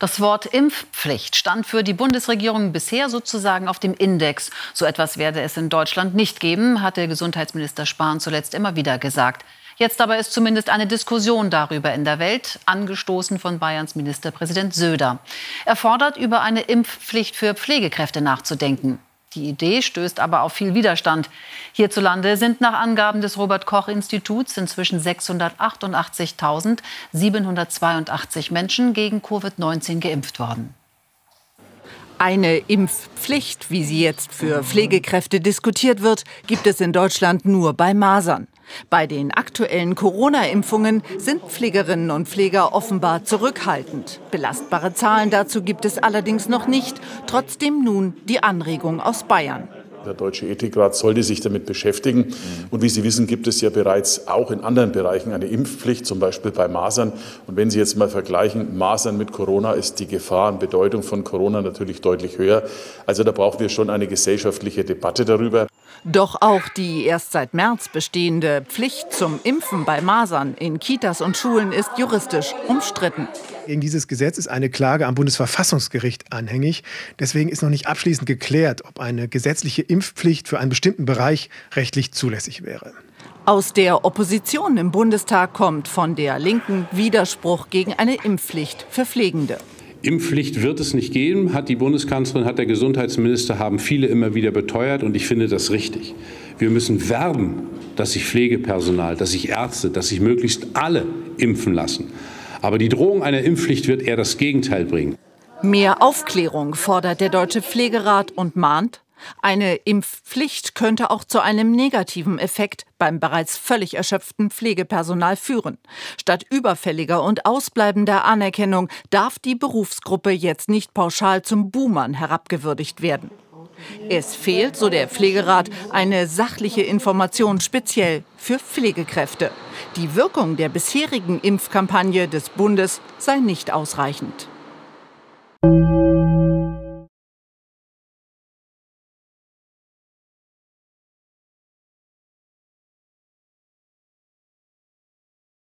Das Wort Impfpflicht stand für die Bundesregierung bisher sozusagen auf dem Index. So etwas werde es in Deutschland nicht geben, hat der Gesundheitsminister Spahn zuletzt immer wieder gesagt. Jetzt aber ist zumindest eine Diskussion darüber in der Welt, angestoßen von Bayerns Ministerpräsident Söder. Er fordert, über eine Impfpflicht für Pflegekräfte nachzudenken. Die Idee stößt aber auf viel Widerstand. Hierzulande sind nach Angaben des Robert Koch Instituts inzwischen 688.782 Menschen gegen Covid-19 geimpft worden. Eine Impfpflicht, wie sie jetzt für Pflegekräfte diskutiert wird, gibt es in Deutschland nur bei Masern. Bei den aktuellen Corona-Impfungen sind Pflegerinnen und Pfleger offenbar zurückhaltend. Belastbare Zahlen dazu gibt es allerdings noch nicht. Trotzdem nun die Anregung aus Bayern. Der Deutsche Ethikrat sollte sich damit beschäftigen. Und wie Sie wissen, gibt es ja bereits auch in anderen Bereichen eine Impfpflicht, zum Beispiel bei Masern. Und wenn Sie jetzt mal vergleichen, Masern mit Corona, ist die Gefahr und Bedeutung von Corona natürlich deutlich höher. Also da brauchen wir schon eine gesellschaftliche Debatte darüber. Doch auch die erst seit März bestehende Pflicht zum Impfen bei Masern in Kitas und Schulen ist juristisch umstritten. Gegen dieses Gesetz ist eine Klage am Bundesverfassungsgericht anhängig. Deswegen ist noch nicht abschließend geklärt, ob eine gesetzliche Impfpflicht für einen bestimmten Bereich rechtlich zulässig wäre. Aus der Opposition im Bundestag kommt von der Linken Widerspruch gegen eine Impfpflicht für Pflegende. Impfpflicht wird es nicht geben, hat die Bundeskanzlerin, hat der Gesundheitsminister, haben viele immer wieder beteuert und ich finde das richtig. Wir müssen werben, dass sich Pflegepersonal, dass sich Ärzte, dass sich möglichst alle impfen lassen. Aber die Drohung einer Impfpflicht wird eher das Gegenteil bringen. Mehr Aufklärung fordert der Deutsche Pflegerat und mahnt, eine Impfpflicht könnte auch zu einem negativen Effekt beim bereits völlig erschöpften Pflegepersonal führen. Statt überfälliger und ausbleibender Anerkennung darf die Berufsgruppe jetzt nicht pauschal zum Boomern herabgewürdigt werden. Es fehlt, so der Pflegerat, eine sachliche Information speziell für Pflegekräfte. Die Wirkung der bisherigen Impfkampagne des Bundes sei nicht ausreichend.